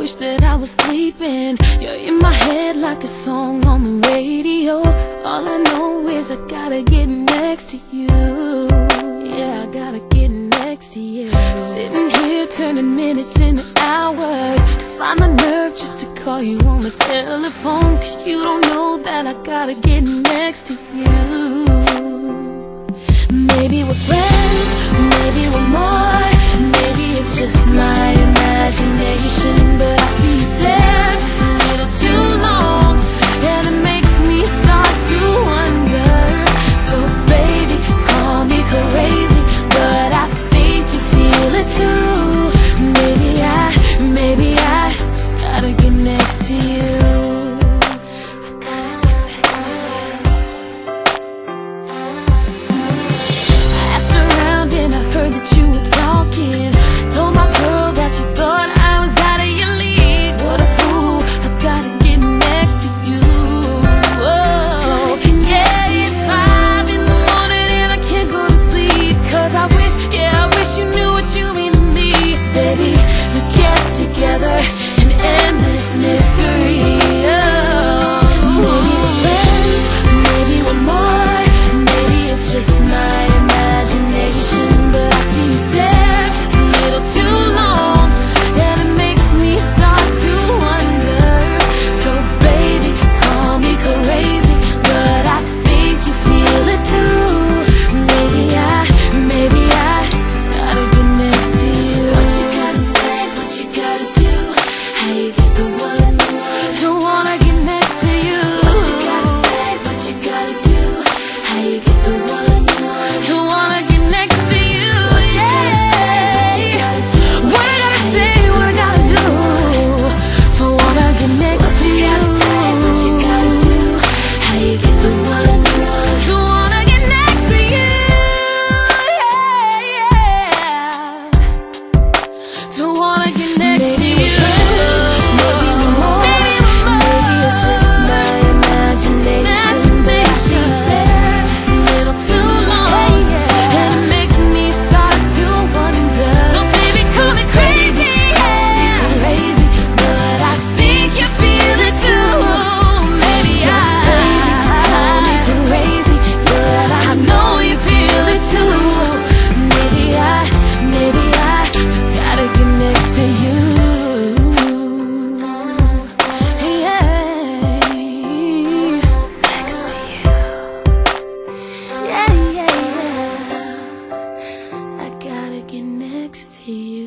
wish that I was sleeping. You're in my head like a song on the radio. All I know is I gotta get next to you. Yeah, I gotta get next to you. Sitting here turning minutes into hours to find the nerve just to call you on the telephone. Cause you don't know that I gotta get next to you. Maybe we're friends, maybe we're more. Maybe it's just my imagination, imagination, but I see you say. to you.